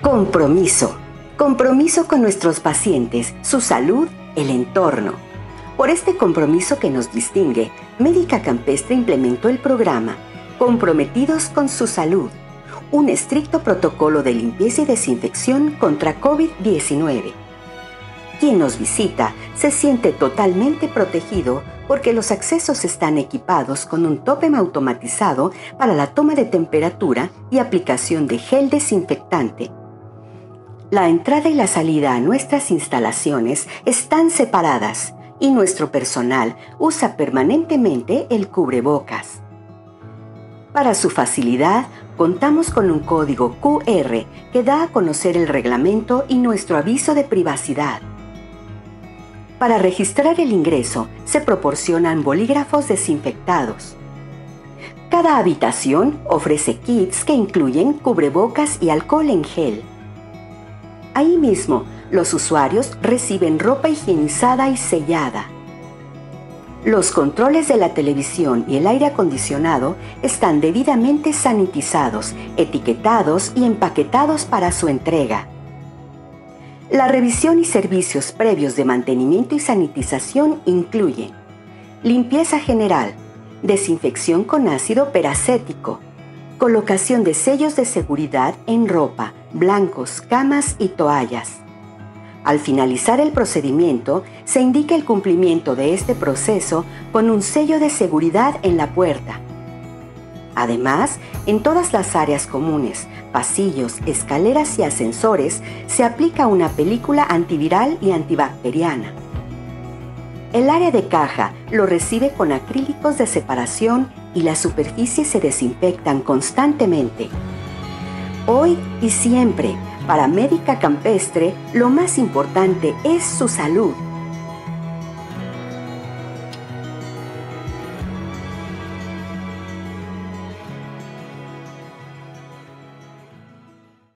Compromiso. Compromiso con nuestros pacientes, su salud, el entorno. Por este compromiso que nos distingue, Médica Campestre implementó el programa Comprometidos con su salud, un estricto protocolo de limpieza y desinfección contra COVID-19. Quien nos visita se siente totalmente protegido porque los accesos están equipados con un tópem automatizado para la toma de temperatura y aplicación de gel desinfectante la entrada y la salida a nuestras instalaciones están separadas y nuestro personal usa permanentemente el cubrebocas. Para su facilidad, contamos con un código QR que da a conocer el reglamento y nuestro aviso de privacidad. Para registrar el ingreso, se proporcionan bolígrafos desinfectados. Cada habitación ofrece kits que incluyen cubrebocas y alcohol en gel. Ahí mismo, los usuarios reciben ropa higienizada y sellada. Los controles de la televisión y el aire acondicionado están debidamente sanitizados, etiquetados y empaquetados para su entrega. La revisión y servicios previos de mantenimiento y sanitización incluyen limpieza general, desinfección con ácido peracético, colocación de sellos de seguridad en ropa, blancos, camas y toallas. Al finalizar el procedimiento, se indica el cumplimiento de este proceso con un sello de seguridad en la puerta. Además, en todas las áreas comunes, pasillos, escaleras y ascensores se aplica una película antiviral y antibacteriana. El área de caja lo recibe con acrílicos de separación y las superficies se desinfectan constantemente. Hoy y siempre, para Médica Campestre, lo más importante es su salud